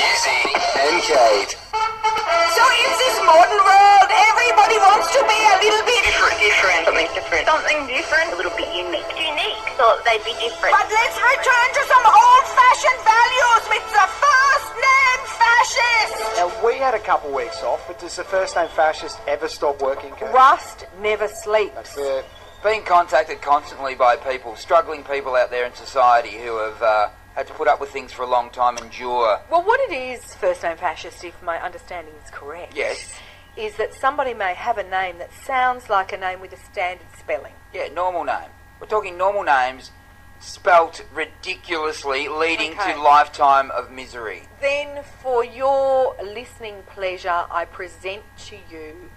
Hughesy and Kate. So in this modern world, everybody wants to be a little bit different, different, something different, something different, a little bit unique, unique. Thought they'd be different. But let's return to some old-fashioned values with the first name fascist. Now, we had a couple weeks off, but does the first name fascist ever stop working, Kate? Rust never sleeps. That's fair. being contacted constantly by people, struggling people out there in society who have uh, had to put up with things for a long time, and endure. Well, what it is, first name fascist, if my understanding is correct, Yes. is that somebody may have a name that sounds like a name with a standard spelling. Yeah, normal name. We're talking normal names spelt ridiculously, leading Okay. to lifetime of misery. Then, for your listening pleasure, I present to you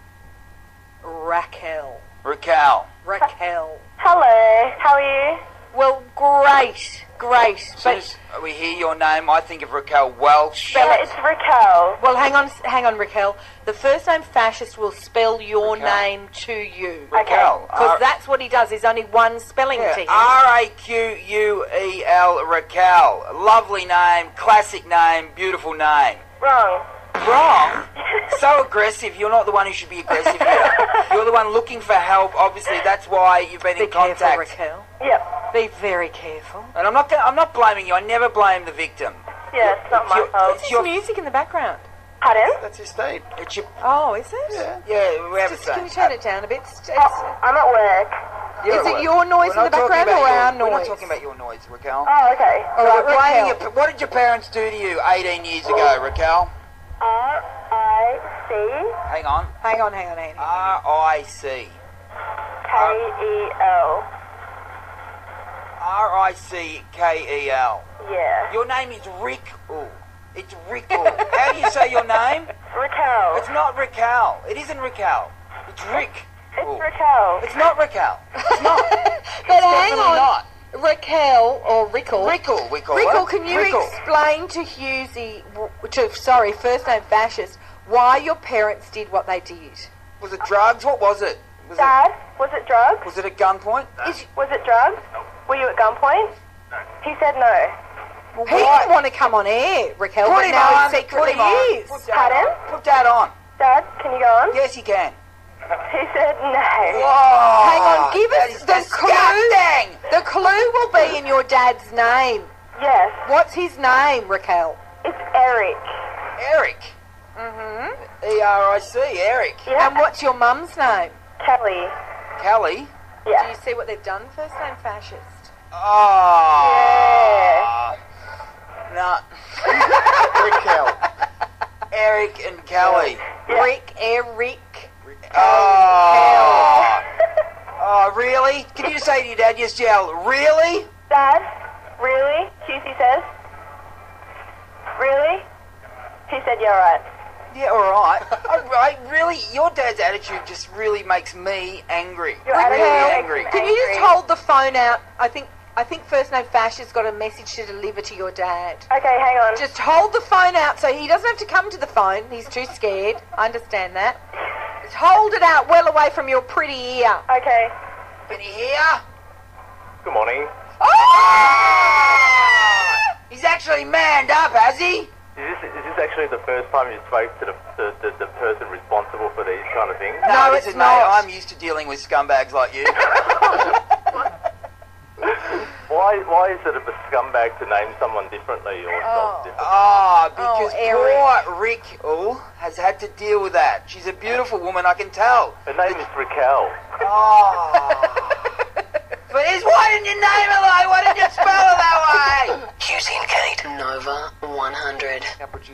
Raquel. Raquel. Raquel. Hello, how are you? Well, great, great. As soon But as uh, we hear your name, I think of Raquel Welch. Spell Yeah, it's Raquel. well, hang on, hang on, Raquel. The first name fascist will spell your Raquel. name to you. Raquel. Uh, because R- that's what he does. There's only one spelling to him. R A Q U E L Raquel. Lovely name, classic name, beautiful name. Wrong. Wrong. so aggressive. You're not the one who should be aggressive here. You're the one looking for help. Obviously, that's why you've been Be in careful, contact. Raquel. Yep. Be very careful. And I'm not. Gonna, I'm not blaming you. I never blame the victim. Yeah, it's not my your- fault. it's There's your- music in the background. Pardon? That's his theme. It's your. Oh, is it? Yeah. Yeah, we have Just, a can you turn it down a bit? It's, it's, Oh, I'm at work. You're is it work. your noise We're in the background or your- our We're not talking about your noise, Raquel. Oh, okay. All right, We're blaming Raquel. your, what did your parents do to you 18 years ago, Raquel? R I C Hang on. Hang on, hang on, hang on. R I C. K E L. I C K E L. Yeah. Your name is Rick. Ooh. It's Rickel. How do you say your name? Raquel. It's not Raquel. It isn't Raquel. It's Rick. It's Ooh. Raquel. It's not Raquel. It's not. But hang definitely on. not. Raquel or Rickel. Rickel, we call Rickel, it. can you Rickel. explain to Hughesy, to sorry, first name fascist, why your parents did what they did? Was it drugs? What was it? Was Dad, was it drugs? was it a gunpoint? Is, Was it drugs? Were you at gunpoint? No. He said no. Well, he why? didn't want to come on air, Raquel, Put but him now on. he secretly Put him on. is. Put that Pardon? on. Put that on. Dad, can you go on? Yes, he can. He said no. Whoa. Hang on, give that us is the clue. disgusting. The clue will be in your dad's name. Yes, What's his name, Raquel? it's Eric. Eric. Mm-hmm. E R I C. Eric. Yeah. And what's your mum's name? Kelly. Kelly. Do you see what they've done, first name fascist? Oh. No. Raquel. Eric and Kelly. Yeah. Rick, Eric. Oh. Oh, really? Can you say to your dad, just yell, really? Dad, really? Hughesy says. Really? He said, yeah, right. Yeah, all right. all right, really? Your dad's attitude just really makes me angry. Your really attitude makes angry. Can you just hold the phone out? I think I think first name fascist's got a message to deliver to your dad. Okay, hang on. Just hold the phone out so he doesn't have to come to the phone. He's too scared. I understand that. Just hold it out well away from your pretty ear. Okay. Can you hear? Good morning. Oh! He's actually manned up, has he? Is this, is this actually the first time you spoke to the, the, the, the person responsible for these kind of things? No, listen, it's mate, not. I'm used to dealing with scumbags like you. Why, why is it a scumbag to name someone differently or spelled differently? Ah, because Oh, Eric. poor Rick oh, has had to deal with that. She's a beautiful woman, I can tell. Her name is Raquel. Oh. but it's why didn't you name it like? Why didn't you spell it that way? Hughesy and Kate. Nova 100.